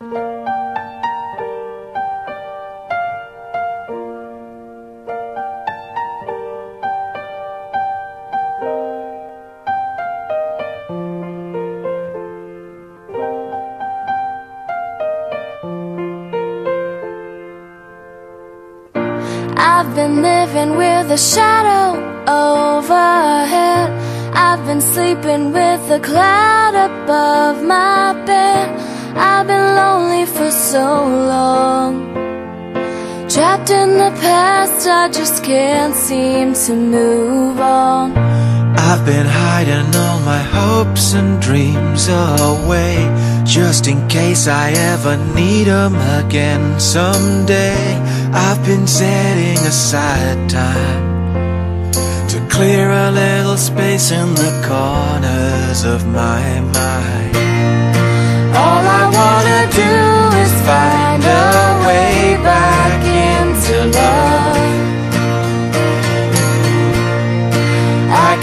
I've been living with a shadow overhead. I've been sleeping with a cloud above my bed. I've been lonely for so long. Trapped in the past, I just can't seem to move on. I've been hiding all my hopes and dreams away Just in case I ever need 'em again someday I've been setting aside time To clear a little space in the corners of my mind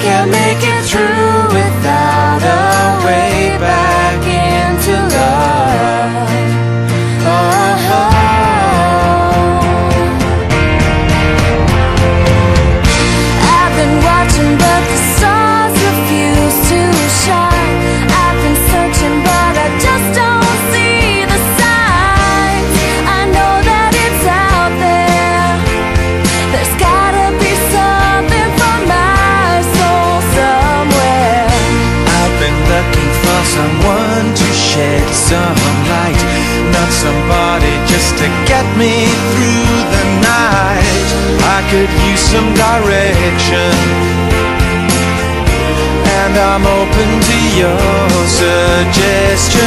I can't make it through some light, not somebody just to get me through the night. I could use some direction, and I'm open to your suggestions.